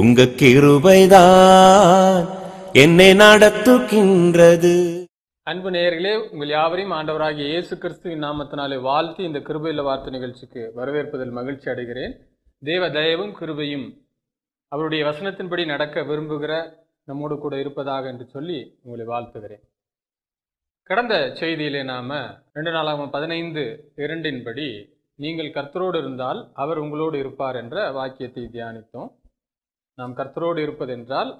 உங்க கிருபைதான் என்னை நடத்துகின்றது. அன்பு நேயர்களே உங்கள் யாவரையும் ஆண்டவராகிய இயேசு கிறிஸ்துவின் நாமத்தினாலே வாழ்த்தி இந்த கிருபையில் வார்த்தை நிகழ்ச்சிக்கு வரவேற்பதில் மகிழ்ச்சி அடைகிறேன். தேவ தயவும் கிருபையும் அவருடைய வசனத்தின்படி நடக்க விரும்புகிற நம்மோடு கூட இருப்பதாக என்று சொல்லி உங்களை வாழ்த்துகிறேன். கடந்த செய்தியிலே நாம் ரெண்டு நாளாக பதினைந்து இரண்டின்படி நீங்கள் கர்த்தரோடு இருந்தால் அவர் உங்களோடு இருப்பார் என்ற வாக்கியத்தை தியானித்தோம். நாம் கர்த்தரோடு இருப்பதென்றால்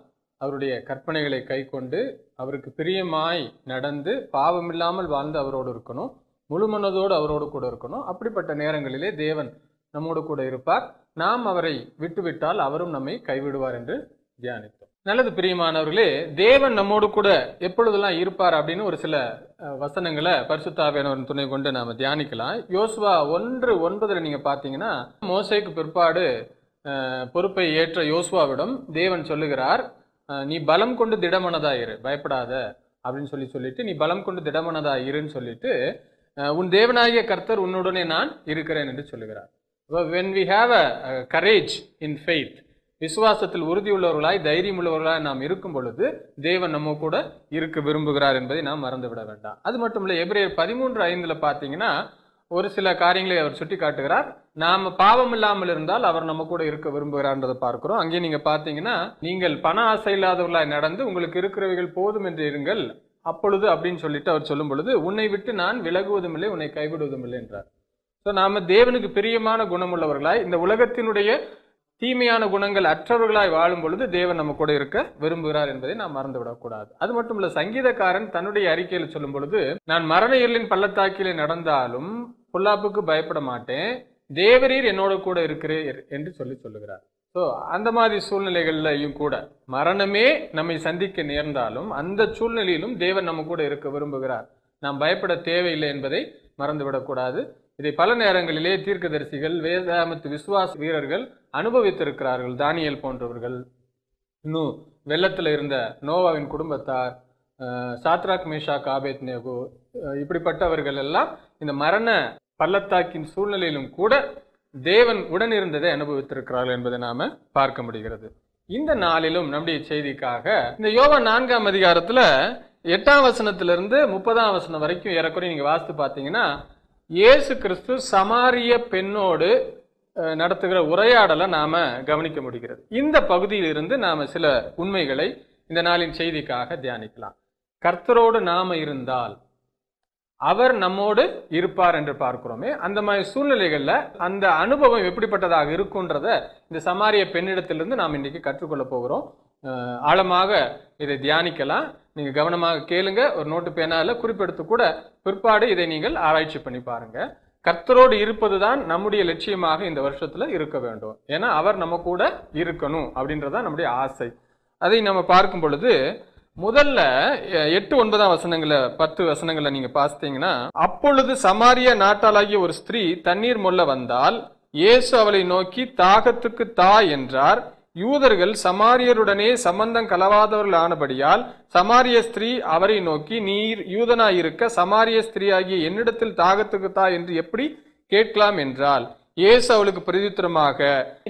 அவருடைய கற்பனைகளை கைக்கொண்டு அவருக்கு பிரியமாய் நடந்து பாவமில்லாமல் வாழ்ந்து அவரோடு இருக்கணும். முழு மனதோடு அவரோடு கூட இருக்கணும். அப்படிப்பட்ட நேரங்களிலே தேவன் நம்மோடு கூட இருப்பார். நாம் அவரை விட்டுவிட்டால் அவரும் நம்மை கைவிடுவார் என்று தியானித்தோம். நல்லது பிரியமானவர்களே தேவன் நம்மோடு கூட எப்பொழுதெல்லாம் இருப்பார் அப்படின்னு ஒரு சில வசனங்களை பரிசுத்தாவியானவரின் துணை கொண்டு நாம தியானிக்கலாம். யோசுவா ஒன்று ஒன்பதுல நீங்க பாத்தீங்கன்னா மோசைக்கு பிற்பாடு பொறுப்பை ஏற்ற யோசுவாவிடம் தேவன் சொல்லுகிறார் நீ பலம் கொண்டு திடமனதா இரு பயப்படாத அப்படின்னு சொல்லி சொல்லிட்டு நீ பலம் கொண்டு திடமனதா இருன்னு சொல்லிட்டு உன் தேவனாகிய கர்த்தர் உன்னுடனே நான் இருக்கிறேன் என்று சொல்லுகிறார். When we have a courage in faith விசுவாசத்தில் உறுதியுள்ளவர்களாய் தைரியம் உள்ளவர்களாய் நாம் இருக்கும் பொழுது தேவன் நம்ம கூட இருக்க விரும்புகிறார் என்பதை நாம் மறந்து விட வேண்டாம். அது மட்டும் இல்லை எபிரேயர் பதிமூன்று ஐந்தில் பார்த்தீங்கன்னா ஒரு சில காரியங்களை அவர் சுட்டி காட்டுகிறார் நாம பாவம் இல்லாமல் இருந்தால் அவர் நம்ம கூட இருக்க விரும்புகிறான்றதை பார்க்கிறோம். அங்கே நீங்க பாத்தீங்கன்னா நீங்கள் பண ஆசை இல்லாதவர்களாய் நடந்து உங்களுக்கு இருக்கிறவைகள் போதும் என்று இருங்கள். அப்பொழுது அப்படின்னு சொல்லிட்டு அவர் சொல்லும் பொழுது உன்னை விட்டு நான் விலகுவதும் இல்லை உன்னை கைவிடுவதும் இல்லை என்றார். ஸோ நாம தேவனுக்கு பிரியமான குணமுள்ளவர்களாய் இந்த உலகத்தினுடைய தீமையான குணங்கள் அற்றவர்களாய் வாழும் பொழுது தேவன் நம்ம கூட இருக்க விரும்புகிறார் என்பதை நாம் மறந்து விடக்கூடாது அது மட்டும் இல்ல சங்கீதக்காரன் தன்னுடைய அறிக்கையில் சொல்லும் பொழுது நான் மரண இருளின் பள்ளத்தாக்கிலே நடந்தாலும் பொல்லாப்புக்கு பயப்பட மாட்டேன். தேவரீர் என்னோட கூட இருக்கிறீர் என்று சொல்லி சொல்லுகிறார். ஸோ அந்த மாதிரி சூழ்நிலைகள்லையும் கூட மரணமே நம்மை சந்திக்க நேர்ந்தாலும் அந்த சூழ்நிலையிலும் தேவன் நம்ம கூட இருக்க விரும்புகிறார். நாம் பயப்பட தேவையில்லை என்பதை மறந்துவிடக்கூடாது. இதை பல நேரங்களிலே தீர்க்கதரிசிகள் வேதாமத்து விசுவாச வீரர்கள் அனுபவித்திருக்கிறார்கள். தானியல் போன்றவர்கள். இன்னும் வெள்ளத்தில் இருந்த நோவாவின் குடும்பத்தார் சாத்ராக் மேஷா காபேத் நேகு இப்படிப்பட்டவர்கள் எல்லாம் இந்த மரண பள்ளத்தாக்கின் சூழ்நிலையிலும் கூட தேவன் உடனிருந்ததை அனுபவித்திருக்கிறார்கள் என்பதை நாம பார்க்க முடிகிறது. இந்த நாளிலும் நம்முடைய செய்திக்காக இந்த யோவா நான்காம் அதிகாரத்துல எட்டாம் வசனத்திலிருந்து முப்பதாம் வசனம் வரைக்கும் ஏறக்குறைய நீங்க வாசித்து பார்த்தீங்கன்னா இயேசு கிறிஸ்து சமாரிய பெண்ணோடு நடத்துகிற உரையாடலை நாம கவனிக்க முடிகிறது. இந்த பகுதியிலிருந்து நாம சில உண்மைகளை இந்த நாளின் செய்திக்காக தியானிக்கலாம். கர்த்தரோடு நாம இருந்தால் அவர் நம்மோடு இருப்பார் என்று பார்க்கிறோமே அந்த மாதிரி சூழ்நிலைகளில் அந்த அனுபவம் எப்படிப்பட்டதாக இருக்குன்றத இந்த சமாரிய பெண்ணிடத்திலிருந்து நாம் இன்றைக்கி கற்றுக்கொள்ள போகிறோம். ஆழமாக இதை தியானிக்கலாம். நீங்கள் கவனமாக கேளுங்க. ஒரு நோட்டு பேனால குறிப்பெடுத்து கூட பிற்பாடு இதை நீங்கள் ஆராய்ச்சி பண்ணி பாருங்க. கர்த்தரோடு இருப்பதுதான் நம்முடைய லட்சியமாக இந்த வருஷத்தில் இருக்க வேண்டும். ஏன்னா அவர் நம்ம கூட இருக்கணும் அப்படின்றதான் நம்முடைய ஆசை. அதை நம்ம பார்க்கும் பொழுது முதல்ல எ- எட்டு ஒன்பதாம் வசனங்களை பத்து வசனங்களை நீங்க பார்த்தீங்கன்னா அப்பொழுது சமாரிய நாட்டாளாகிய ஒரு ஸ்திரீ தண்ணீர் மொல்ல வந்தால் இயேசு அவளை நோக்கி தாகத்துக்கு தா என்றார். யூதர்கள் சமாரியருடனே சம்பந்தம் கலவாதவர்கள் ஆனபடியால் சமாரிய ஸ்திரீ அவரை நோக்கி நீர் யூதனாயிருக்க சமாரிய ஸ்திரீயாகிய என்னிடத்தில் தாகத்துக்கு தா என்று எப்படி கேட்கலாம் என்றால் இயேசு அவளுக்கு பிரதித்திரமாக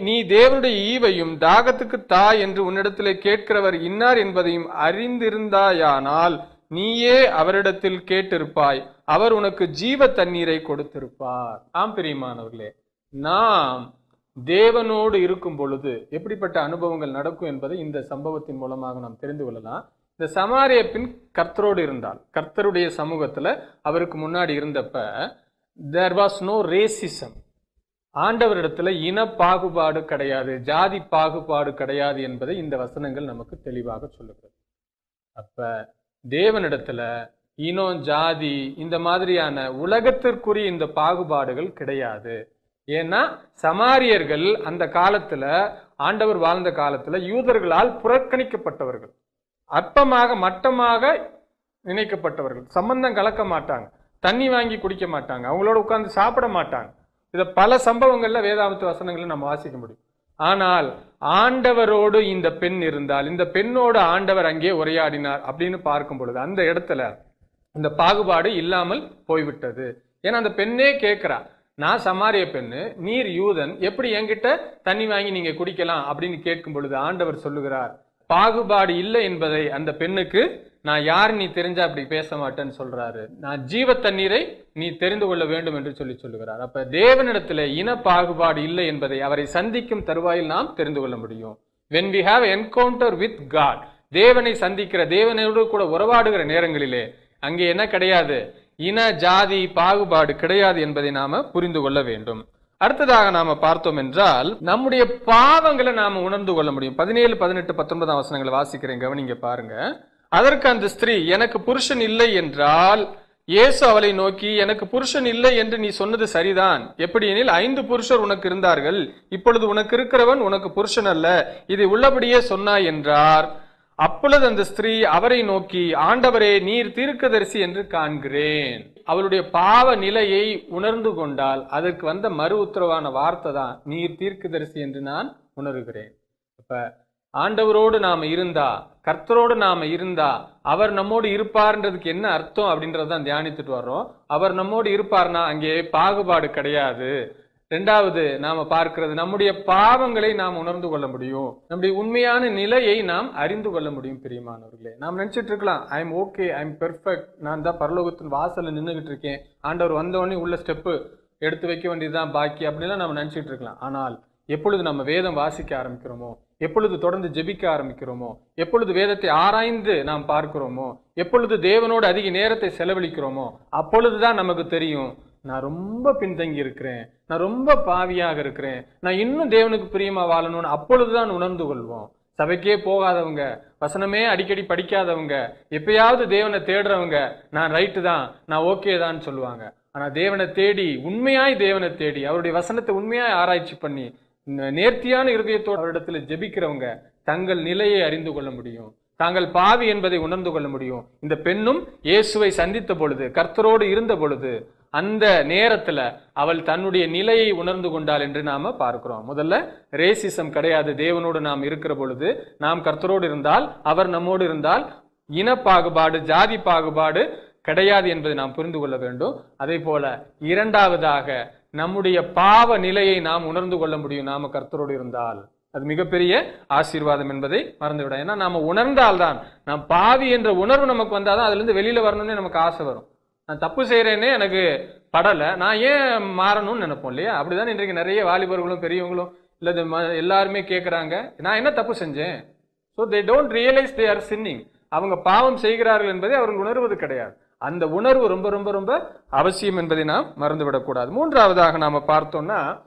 நீ தேவனுடைய ஈவையும் தாகத்துக்கு தா என்று உன்னிடத்திலே கேட்கிறவர் இன்னார் என்பதையும் அறிந்திருந்தாயானால் நீயே அவரிடத்தில் கேட்டிருப்பாய். அவர் உனக்கு ஜீவ தண்ணீரை கொடுத்திருப்பார். ஆம் பிரியமானவர்களே நாம் தேவனோடு இருக்கும் பொழுது எப்படிப்பட்ட அனுபவங்கள் நடக்கும் என்பதை இந்த சம்பவத்தின் மூலமாக நாம் தெரிந்து கொள்ளலாம். இந்த சமாரிய பின் கர்த்தரோடு இருந்தால் கர்த்தருடைய சமூகத்துல அவருக்கு முன்னாடி இருந்தப்ப தேர் வாஸ் நோ ரேசிசம் ஆண்டவரிடத்துல இன பாகுபாடு கிடையாது ஜாதி பாகுபாடு கிடையாது என்பதை இந்த வசனங்கள் நமக்கு தெளிவாக சொல்லுகிறது. அப்ப தேவனிடத்துல இனம் ஜாதி இந்த மாதிரியான உலகத்திற்குரிய இந்த பாகுபாடுகள் கிடையாது. ஏன்னா சமாரியர்கள் அந்த காலத்துல ஆண்டவர் வாழ்ந்த காலத்துல யூதர்களால் புறக்கணிக்கப்பட்டவர்கள். அற்பமாக மட்டமாக நினைக்கப்பட்டவர்கள் சம்பந்தம் கலக்க மாட்டாங்க. தண்ணி வாங்கி குடிக்க மாட்டாங்க. அவங்களோட உட்கார்ந்து சாப்பிட மாட்டாங்க. இதை பல சம்பவங்கள்ல வேதாமத்து வசனங்களை நம்ம வாசிக்க முடியும். ஆனால் ஆண்டவரோடு இந்த பெண் இருந்தால் இந்த பெண்ணோடு ஆண்டவர் அங்கே உரையாடினார் அப்படின்னு பார்க்கும் பொழுது அந்த இடத்துல இந்த பாகுபாடு இல்லாமல் போய்விட்டது. ஏன்னா அந்த பெண்ணே கேட்கிறா நான் சமாரிய பெண்ணு நீர் யூதன் எப்படி என்கிட்ட தண்ணி வாங்கி நீங்க குடிக்கலாம்? அப்படின்னு கேட்கும் பொழுது ஆண்டவர் சொல்லுகிறார் பாகுபாடு இல்லை என்பதை அந்த பெண்ணுக்கு நான் யார்? நீ தெரிஞ்ச அப்படி பேச மாட்டேன்னு சொல்றாரு. நான் ஜீவ தண்ணீரை நீ தெரிந்து கொள்ள வேண்டும் என்று சொல்லி சொல்லுகிறார். அப்ப தேவனிடத்துல இன பாகுபாடு இல்லை என்பதை அவரை சந்திக்கும் தருவாயில் நாம் தெரிந்து கொள்ள முடியும். When we have encounter with God தேவனை சந்திக்கிற தேவனோடு கூட உறவாடுகிற நேரங்களிலே அங்கே என்ன கிடையாது? இன ஜாதி பாகுபாடு கிடையாது என்பதை நாம புரிந்து கொள்ள வேண்டும். அடுத்ததாக நாம பார்த்தோம் என்றால் நம்முடைய பாவங்களை நாம உணர்ந்து கொள்ள முடியும். பதினேழு பதினெட்டு பத்தொன்பதாம் வசனங்களை வாசிக்கிறேன். கவனிங்க பாருங்க. அதற்கு அந்த ஸ்திரீ எனக்கு புருஷன் இல்லை என்றால் இயேசு அவளை நோக்கி எனக்கு புருஷன் இல்லை என்று நீ சொன்னது சரிதான். எப்படி எனில் ஐந்து புருஷர் உனக்கு இருந்தார்கள். இப்பொழுது உனக்கு இருக்கிறவன் உனக்கு புருஷன் அல்ல. இதை உள்ளபடியே சொன்னாய் என்றார். அப்பொழுது அந்த ஸ்திரீ அவரை நோக்கி ஆண்டவரே நீர் தீர்க்கதரிசி என்று காண்கிறேன். அவளுடைய பாவ நிலையை உணர்ந்து கொண்டால் அதற்கு வந்த மறு உத்தரவான வார்த்தை தான் நீர் தீர்க்கதரிசி என்று நான் உணர்கிறேன். இப்ப ஆண்டவரோடு நாம இருந்தா கர்த்தரோடு நாம இருந்தா அவர் நம்மோடு இருப்பார்ன்றதுக்கு என்ன அர்த்தம்? அப்படின்றதான் தியானித்துட்டு வர்றோம். அவர் நம்மோடு இருப்பார்னா அங்கே பாகுபாடு கிடையாது. ரெண்டாவது நாம பார்க்கிறது நம்முடைய பாவங்களை நாம் உணர்ந்து கொள்ள முடியும். நம்முடைய உண்மையான நிலையை நாம் அறிந்து கொள்ள முடியும் பிரியமானவர்களே. நாம் நினைச்சிட்டு இருக்கலாம் I am okay I am perfect நான் தான் பரலோகத்தின் வாசல்ல நின்றுகிட்டு இருக்கேன். ஆண்டவர் வந்தவொடனே உள்ள ஸ்டெப்பு எடுத்து வைக்க வேண்டியதுதான் பாக்கி அப்படிலாம் நம்ம நினைச்சிட்டு இருக்கலாம். ஆனால் எப்பொழுது நம்ம வேதம் வாசிக்க ஆரம்பிக்கிறோமோ எப்பொழுது தொடர்ந்து ஜெபிக்க ஆரம்பிக்கிறோமோ எப்பொழுது வேதத்தை ஆராய்ந்து நாம் பார்க்கிறோமோ எப்பொழுது தேவனோடு அதிக நேரத்தை செலவழிக்கிறோமோ அப்பொழுதுதான் நமக்கு தெரியும் நான் ரொம்ப பின்தங்கி இருக்கிறேன். நான் ரொம்ப பாவியாக இருக்கிறேன். நான் இன்னும் தேவனுக்கு பிரியமா வாழணும்னு அப்பொழுதுதான் உணர்ந்து கொள்வோம். சபைக்கே போகாதவங்க வசனமே அடிக்கடி படிக்காதவங்க எப்பயாவது தேவனை தேடுறவங்க நான் ரைட்டு தான் நான் ஓகே தான் சொல்லுவாங்க. ஆனா தேவனை தேடி உண்மையாய் தேவனை தேடி அவருடைய வசனத்தை உண்மையாய் ஆராய்ச்சி பண்ணி நேர்த்தியான இருதயத்தோடு அவரிடத்துல ஜெபிக்கிறவங்க தங்கள் நிலையை அறிந்து கொள்ள முடியும். தாங்கள் பாவி என்பதை உணர்ந்து கொள்ள முடியும். இந்த பெண்ணும் இயேசுவை சந்தித்த பொழுது கர்த்தரோடு இருந்த பொழுது அந்த நேரத்துல அவள் தன்னுடைய நிலையை உணர்ந்து கொண்டாள் என்று நாம பார்க்கிறோம். முதல்ல ரேசிசம் கிடையாது. தேவனோடு நாம் இருக்கிற பொழுது நாம் கர்த்தரோடு இருந்தால் அவர் நம்மோடு இருந்தால் இன பாகுபாடு ஜாதி பாகுபாடு கிடையாது என்பதை நாம் புரிந்து கொள்ள வேண்டும். அதே போல இரண்டாவதாக நம்முடைய பாவ நிலையை நாம் உணர்ந்து கொள்ள முடியும் நாம கர்த்தரோடு இருந்தால். அது மிகப்பெரிய ஆசீர்வாதம் என்பதை மறந்துவிடும் ஏன்னா நாம உணர்ந்தால்தான் நாம் பாவி என்ற உணர்வு நமக்கு வந்தாதான் அதுல இருந்து வெளியில வரணும்னு நமக்கு ஆசை வரும். நான் தப்பு செய்யறேனே எனக்கு படலை. நான் ஏன் மாறணும்னு நினைப்போம் இல்லையா? அப்படிதான் இன்றைக்கு நிறைய வாலிபர்களும் பெரியவங்களும் இல்லை ம- எல்லாருமே கேட்குறாங்க நான் என்ன தப்பு செஞ்சேன்? So they don't realise they are sinning அவங்க பாவம் செய்கிறார்கள் என்பதை அவர்கள் உணர்வது கிடையாது. அந்த உணர்வு ரொம்ப ரொம்ப ரொம்ப அவசியம் என்பதை நாம் மறந்துவிடக்கூடாது. மூன்றாவதாக நாம் பார்த்தோம்னா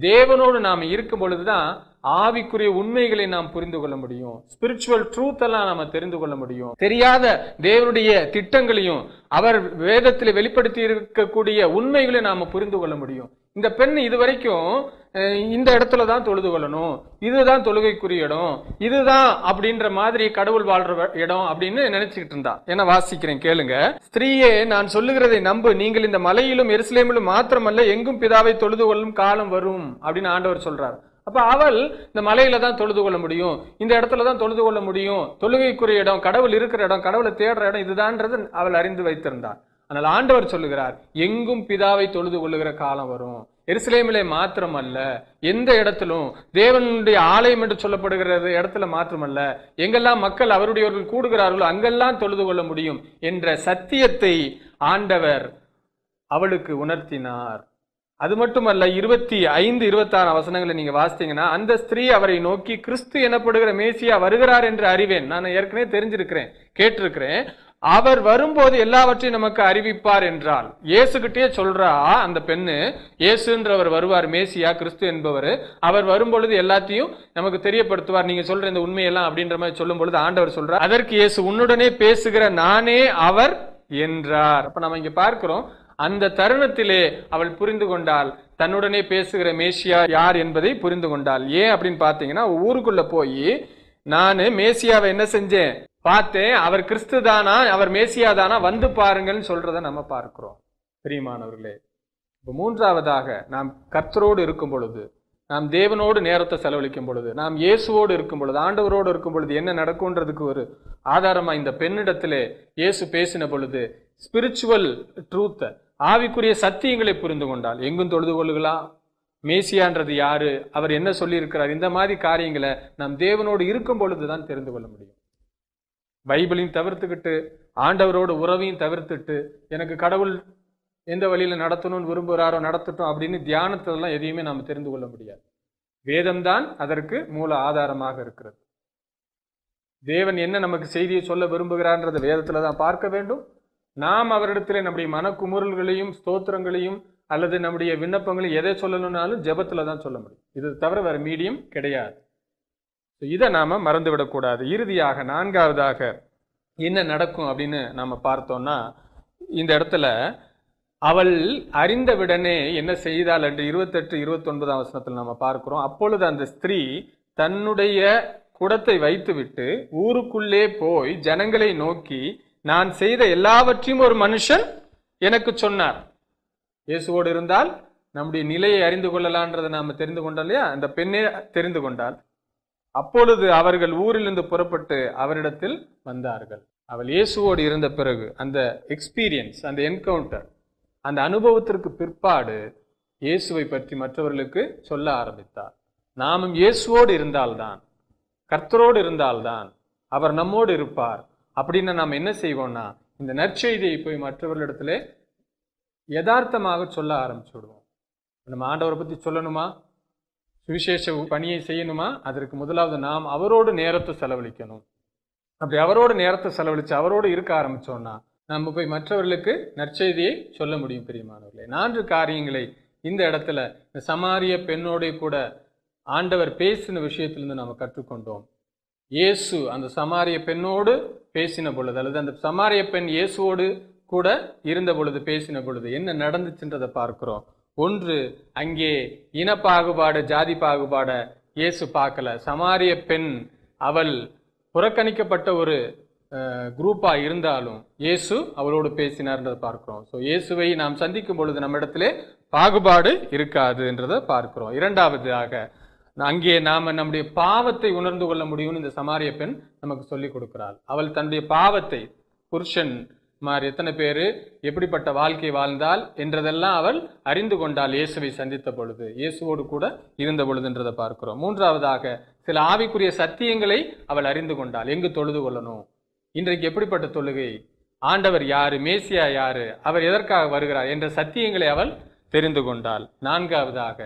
தேவனோடு நாம் இருக்கும் பொழுதுதான் ஆவிக்குரிய உண்மைகளை நாம் புரிந்து கொள்ள முடியும். ஸ்பிரிச்சுவல் ட்ரூத் எல்லாம் நாம தெரிந்து கொள்ள முடியும். தெரியாத தேவனுடைய திட்டங்களையும் அவர் வேதத்தில் வெளிப்படுத்தி இருக்கக்கூடிய உண்மைகளை நாம புரிந்து கொள்ள முடியும். இந்த பெண் இதுவரைக்கும் வரைக்கும் இந்த இடத்துல தான் தொழுது கொள்ளணும். இதுதான் தொழுகைக்குரிய இடம். இதுதான் அப்படின்ற மாதிரி கடவுள் வாழ்ற இடம் அப்படின்னு நினைச்சுக்கிட்டு இருந்தா. என்ன வாசிக்கிறேன் கேளுங்க. ஸ்திரீயே நான் சொல்லுகிறதை நம்பு. நீங்கள் இந்த மலையிலும் எருசலேமிலும் மாத்திரமல்ல எங்கும் பிதாவை தொழுது கொள்ளும் காலம் வரும். அப்படின்னு ஆண்டவர் சொல்றாரு. அப்போ அவள் இந்த மலையில தான் தொழுது கொள்ள முடியும். இந்த இடத்துல தான் தொழுது கொள்ள முடியும். தொழுகைக்குரிய இடம் கடவுள் இருக்கிற இடம் கடவுளை தேடுற இடம் இதுதான்றது அவள் அறிந்து வைத்திருந்தார் ஆனால் ஆண்டவர் சொல்லுகிறார் எங்கும் பிதாவை தொழுது கொள்ளுகிற காலம் வரும். எருசலேமிலே மாத்திரம் அல்ல எந்த இடத்திலும் தேவனுடைய ஆலயம் என்று சொல்லப்படுகிற இடத்துல மாத்திரமல்ல எங்கெல்லாம் மக்கள் அவருடையவர்கள் கூடுகிறார்களோ அங்கெல்லாம் தொழுது கொள்ள முடியும் என்ற சத்தியத்தை ஆண்டவர் அவளுக்கு உணர்த்தினார். அது மட்டுமல்ல இருபத்தி ஐந்து இருபத்தாறு வசனங்களை நீங்க வாசித்தீங்கன்னா அந்த ஸ்திரீ அவரை நோக்கி கிறிஸ்து எனப்படுகிற மேசியா வருகிறார் என்று அறிவேன். நான் ஏற்கனவே தெரிஞ்சிருக்கிறேன் கேட்டிருக்கிறேன். அவர் வரும்போது எல்லாவற்றையும் நமக்கு அறிவிப்பார் என்றால் இயேசுகிட்டே சொல்றா அந்த பெண்ணு இயேசுன்றவர் வருவார் மேசியா கிறிஸ்து என்பவர். அவர் வரும்பொழுது எல்லாத்தையும் நமக்கு தெரியப்படுத்துவார். நீங்க சொல்ற இந்த உண்மையெல்லாம் அப்படின்ற மாதிரி சொல்லும் பொழுது ஆண்டவர் சொல்றார் அதற்கு இயேசு உன்னுடனே பேசுகிற நானே அவர் என்றார். அப்ப நம்ம இங்க பார்க்கிறோம் அந்த தருணத்திலே அவள் புரிந்து கொண்டாள். தன்னுடனே பேசுகிற மேசியா யார் என்பதை புரிந்து கொண்டாள். ஏன் அப்படின்னு பார்த்தீங்கன்னா ஊருக்குள்ள போய் நான் மேசியாவை என்ன செஞ்சேன்? பார்த்தேன் அவர் கிறிஸ்து தானா அவர் மேசியா தானா வந்து பாருங்கள்னு சொல்றத நம்ம பார்க்கிறோம். பிரியமானவர்களே இப்போ மூன்றாவதாக நாம் கர்த்தரோடு இருக்கும் பொழுது நாம் தேவனோடு நேரத்தை செலவழிக்கும் பொழுது நாம் இயேசுவோடு இருக்கும் பொழுது ஆண்டவரோடு இருக்கும் பொழுது என்ன நடக்கும்ன்றதுக்கு ஒரு ஆதாரமாக இந்த பெண்ணிடத்திலே இயேசு பேசின பொழுது ஸ்பிரிச்சுவல் ட்ரூத்தை ஆவிக்குரிய சத்தியங்களை புரிந்து கொண்டால் எங்கும் தொழுது கொள்ளுகலாம் மேசியான்றது யாரு? அவர் என்ன சொல்லியிருக்கிறார்? இந்த மாதிரி காரியங்களை நாம் தேவனோடு இருக்கும் பொழுதுதான் தெரிந்து கொள்ள முடியும். பைபிளையும் தவிர்த்துக்கிட்டு ஆண்டவரோட உறவையும் தவிர்த்துட்டு எனக்கு கடவுள் எந்த வழியில் நடத்தணும்னு விரும்புகிறாரோ நடத்தட்டும் அப்படின்னு தியானத்திலலாம் எதையுமே நாம் தெரிந்து கொள்ள முடியாது. வேதம்தான் அதற்கு மூல ஆதாரமாக இருக்கிறது. தேவன் என்ன நமக்கு செய்தியை சொல்ல விரும்புகிறான்றதை வேதத்தில் தான் பார்க்க வேண்டும். நாம் அவரிடத்தில் நம்முடைய மனக்குமுறல்களையும் ஸ்தோத்திரங்களையும் அல்லது நம்முடைய விண்ணப்பங்களையும் எதை சொல்லணும்னாலும் ஜெபத்துல தான் சொல்ல முடியும். இது தவிர வேற மீடியம் கிடையாது. இதை நாம மறந்து விடக்கூடாது இறுதியாக நான்காவதாக என்ன நடக்கும் அப்படின்னு நாம பார்த்தோம்னா இந்த இடத்துல அவள் அறிந்தவிடனே என்ன செய்தாள்? என்று இருபத்தெட்டு இருபத்தொன்பதாம் வசனத்தில் நம்ம பார்க்கிறோம். அப்பொழுது அந்த ஸ்திரீ தன்னுடைய குடத்தை வைத்துவிட்டு ஊருக்குள்ளே போய் ஜனங்களை நோக்கி நான் செய்த எல்லாவற்றையும் ஒரு மனுஷன் எனக்கு சொன்னார். இயேசுவோடு இருந்தால் நம்முடைய நிலையை அறிந்து கொள்ளலான்றதை நாம தெரிந்து கொண்டோம் இல்லையா? அந்த பெண்ணே தெரிந்து கொண்டால் அப்பொழுது அவர்கள் ஊரிலிருந்து புறப்பட்டு அவரிடத்தில் வந்தார்கள். அவள் இயேசுவோடு இருந்த பிறகு அந்த எக்ஸ்பீரியன்ஸ் அந்த என்கவுண்டர் அந்த அனுபவத்திற்கு பிற்பாடு இயேசுவை பற்றி மற்றவர்களுக்கு சொல்ல ஆரம்பித்தார் நாமும் இயேசுவோடு இருந்தால்தான் கர்த்தரோடு இருந்தால்தான் அவர் நம்மோடு இருப்பார். அப்படின்னு நாம் என்ன செய்வோம்னா இந்த நற்செய்தியை போய் மற்றவர்களிடத்துல யதார்த்தமாக சொல்ல ஆரம்பிச்சு விடுவோம் நம்ம ஆண்டவரை பற்றி சொல்லணுமா? சுவிசேஷ பணியை செய்யணுமா? அதற்கு முதலாவது நாம் அவரோடு நேரத்தை செலவழிக்கணும். அப்படி அவரோடு நேரத்தை செலவழித்து அவரோடு இருக்க ஆரம்பித்தோம்னா நம்ம போய் மற்றவர்களுக்கு நற்செய்தியை சொல்ல முடியும் பிரியமானவர்களே. நான்கு காரியங்களை இந்த இடத்துல இந்த சமாரிய பெண்ணோட கூட ஆண்டவர் பேசின விஷயத்திலிருந்து நாம் கற்றுக்கொண்டோம். இயேசு அந்த சமாரிய பெண்ணோடு பேசின பொழுது அல்லது அந்த சமாரிய பெண் இயேசுவோடு கூட இருந்த பொழுது பேசின பொழுது என்ன நடந்துச்சுன்றதை பார்க்கிறோம். ஒன்று அங்கே இன பாகுபாடு ஜாதி பாகுபாட இயேசு பார்க்கல. சமாரிய பெண் அவள் புறக்கணிக்கப்பட்ட ஒரு குரூப்பா இருந்தாலும் இயேசு அவளோடு பேசினார்ன்றதை பார்க்கிறோம். ஸோ இயேசுவை நாம் சந்திக்கும் பொழுது நம்ம இடத்துல பாகுபாடு இருக்காதுன்றதை பார்க்கிறோம். இரண்டாவதாக அங்கே நாம நம்முடைய பாவத்தை உணர்ந்து கொள்ள முடியும்னு இந்த சமாரிய பெண் நமக்கு சொல்லி கொடுக்கிறாள். அவள் தன்னுடைய பாவத்தை புருஷன் மார் எத்தனை பேர் எப்படிப்பட்ட வாழ்க்கை வாழ்ந்தால் என்றதெல்லாம் அவள் அறிந்து கொண்டாள் இயேசுவை சந்தித்த பொழுது. இயேசுவோடு கூட இருந்த பொழுதுன்றதை பார்க்கிறோம். மூன்றாவதாக சில ஆவிக்குரிய சத்தியங்களை அவள் அறிந்து கொண்டாள். எங்கு தொழுது கொள்ளணும்? இன்றைக்கு எப்படிப்பட்ட தொழுகை? ஆண்டவர் யாரு? மேசியா யாரு? அவர் எதற்காக வருகிறார் என்ற சத்தியங்களை அவள் தெரிந்து கொண்டாள். நான்காவதாக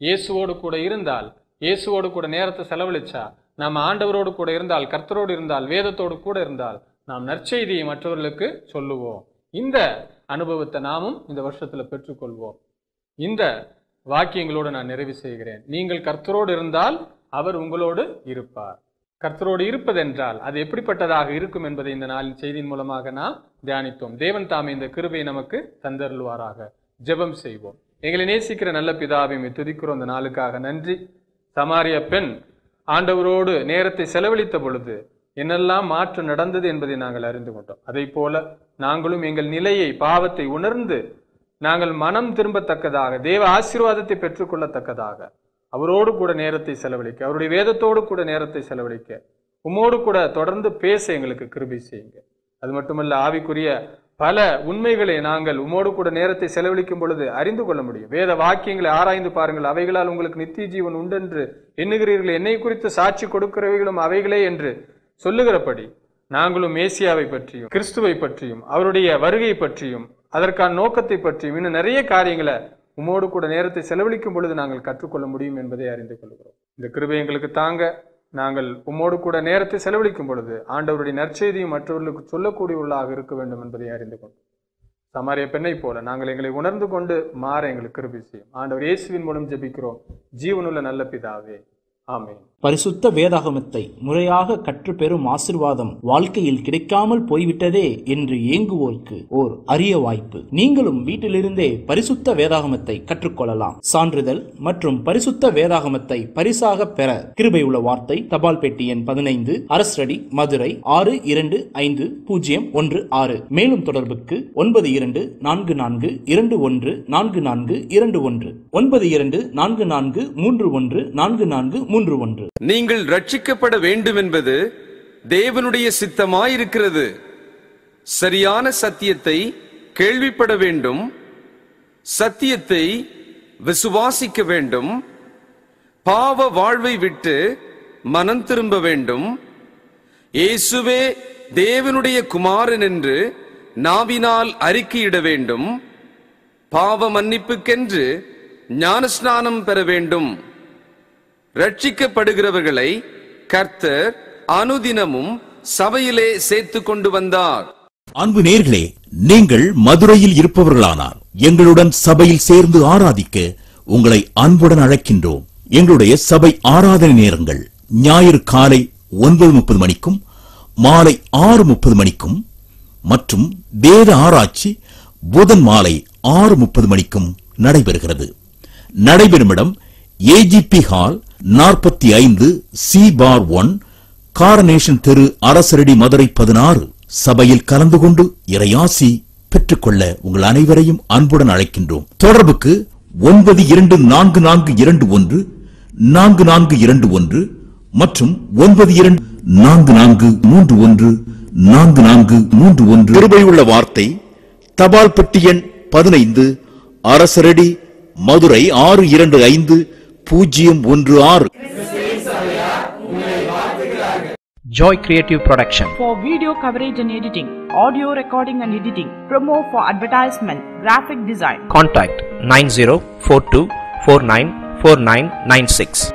இயேசுவோடு கூட இருந்தால் இயேசுவோடு கூட நேரத்தை செலவழிச்சா நாம் ஆண்டவரோடு கூட இருந்தால் கர்த்தரோடு இருந்தால் வேதத்தோடு கூட இருந்தால் நாம் நற்செய்தியை மற்றவர்களுக்கு சொல்லுவோம். இந்த அனுபவத்தை நாமும் இந்த வருஷத்தில் பெற்றுக்கொள்வோம். இந்த வாக்கியங்களோடு நான் நிறைவு செய்கிறேன். நீங்கள் கர்த்தரோடு இருந்தால் அவர் உங்களோடு இருப்பார். கர்த்தரோடு இருப்பதென்றால் அது எப்படிப்பட்டதாக இருக்கும் என்பதை இந்த நாளின் செய்தியின் மூலமாக நாம் தியானித்தோம். தேவன் தாமே இந்த கிருபையை நமக்கு தந்தருள்வாராக. ஜெபம் செய்வோம். எங்களை நேசிக்கிற நல்ல பிதாவை துதிக்கிறோம். இந்த நாளுக்காக நன்றி. சமாரிய பெண் ஆண்டவரோடு நேரத்தை செலவழித்த பொழுது என்னெல்லாம் மாற்றம் நடந்தது என்பதை நாங்கள் அறிந்து கொண்டோம். அதை போல நாங்களும் எங்கள் நிலையை பாவத்தை உணர்ந்து நாங்கள் மனம் திரும்பத்தக்கதாக தேவ ஆசீர்வாதத்தை பெற்றுக்கொள்ளத்தக்கதாக அவரோடு கூட நேரத்தை செலவழிக்க அவருடைய வேதத்தோடு கூட நேரத்தை செலவழிக்க உம்மோடு கூட தொடர்ந்து பேச எங்களுக்கு கிருபை செய்யுங்க. அது மட்டுமல்ல ஆவிக்குரிய பல உண்மைகளை நாங்கள் உம்மோடு கூட நேரத்தை செலவழிக்கும் பொழுது அறிந்து கொள்ள முடியும். வேத வாக்கியங்களை ஆராய்ந்து பாருங்கள். அவைகளால் உங்களுக்கு நித்திய ஜீவன் உண்டென்று எண்ணுகிறீர்கள். என்னை குறித்து சாட்சி கொடுக்கிறவைகளும் அவைகளே என்று சொல்லுகிறபடி நாங்களும் மேசியாவை பற்றியும் கிறிஸ்துவை பற்றியும் அவருடைய வருகை பற்றியும் அதற்கான நோக்கத்தை பற்றியும் இன்னும் நிறைய காரியங்களை உம்மோடு கூட நேரத்தை செலவழிக்கும் பொழுது நாங்கள் கற்றுக்கொள்ள முடியும் என்பதை அறிந்து கொள்கிறோம். இந்த கிருபை எங்களுக்கு தாங்க. நாங்கள் உம்மோடு கூட நேரத்தை செலவழிக்கும் பொழுது ஆண்டவருடைய நற்செய்தியும் மற்றவர்களுக்கு சொல்லக்கூடியவர்களாக இருக்க வேண்டும் என்பதை அறிந்து கொண்டோம் சமாரிய பெண்ணை போல நாங்கள் எங்களை உணர்ந்து கொண்டு மாற எங்களுக்கு கிருபி செய்யும். ஆண்டவர் இயேசுவின் மூலம் ஜெபிக்கிறோம். ஜீவனுள்ள நல்ல பிதாவே பரிசுத்த வேதாகமத்தை முறையாக கற்றுப்பெறும் ஆசிர்வாதம் வாழ்க்கையில் கிடைக்காமல் போய்விட்டதே என்று ஏங்குவோருக்கு ஓர் அரிய வாய்ப்பு. நீங்களும் வீட்டிலிருந்தே பரிசுத்த வேதாகமத்தை கற்றுக்கொள்ளலாம். சான்றிதழ் மற்றும் பரிசுத்த வேதாகமத்தை பரிசாக பெற கிருபை உள்ள வார்த்தை தபால் பெட்டி எண் பதினைந்து அரசடி மதுரை ஆறு இரண்டு ஐந்து பூஜ்ஜியம் ஒன்று ஆறு. மேலும் தொடர்புக்கு ஒன்பது இரண்டு நான்கு நான்கு இரண்டு ஒன்று நான்கு நான்கு இரண்டு ஒன்று. ஒன்பது இரண்டு நான்கு நான்கு மூன்று ஒன்று நான்கு நான்கு மூன்று ஒன்று. நீங்கள் ரட்சிக்கப்பட வேண்டும் என்பது தேவனுடைய சித்தமாயிருக்கிறது. சரியான சத்தியத்தை கேள்விப்பட வேண்டும். சத்தியத்தை விசுவாசிக்க வேண்டும். பாவ வாழ்வை விட்டு மனம் திரும்ப வேண்டும். இயேசுவே தேவனுடைய குமாரன் என்று நாவினால் அறிக்கையிட வேண்டும். பாவ மன்னிப்புக்கென்று ஞானஸ்நானம் பெற வேண்டும். ரட்சிக்கப்படுகிறவர்களை கர்த்தர் அனுதினமும் சபையிலே சேர்த்து கொண்டு வந்தார். அன்பு நேர்களே நீங்கள் மதுரையில் இருப்பவர்களானார் எங்களுடன் சபையில் சேர்ந்து ஆராதிக்க உங்களை அன்புடன் அழைக்கின்றோம். எங்களுடைய சபை ஆராதனை நேரங்கள் ஞாயிறு காலை ஒன்பது முப்பது மணிக்கும் மாலை ஆறு முப்பது மணிக்கும் மற்றும் வேத ஆராய்ச்சி புதன் மாலை ஆறு முப்பது மணிக்கும் நடைபெறுகிறது. நடைபெறும் இடம் ஏஜிபி ஹால் நாற்பத்தி ஐந்து சி பார் ஒன் காரனேஷன் தெரு அரசரடி மதுரை பதினாறு சபையில் கலந்து கொண்டு இறையாசி பெற்றுக்கொள்ள உங்கள் அனைவரையும் அன்புடன் அழைக்கின்றோம். தொடர்புக்கு ஒன்பது இரண்டு நான்கு நான்கு இரண்டு ஒன்று நான்கு நான்கு இரண்டு ஒன்று மற்றும் ஒன்பது இரண்டு நான்கு நான்கு மூன்று ஒன்று நான்கு நான்கு மூன்று ஒன்று. கிருபையுள்ள வார்த்தை தபால் பெட்டி எண் பதினைந்து அரசரடி மதுரை ஆறு இரண்டு ஐந்து பூஜ்ஜியம் ஒன்று ஆறு Joy Creative Production. for video coverage and editing, audio recording and editing, promo for advertisement, graphic design. Contact 9042494996.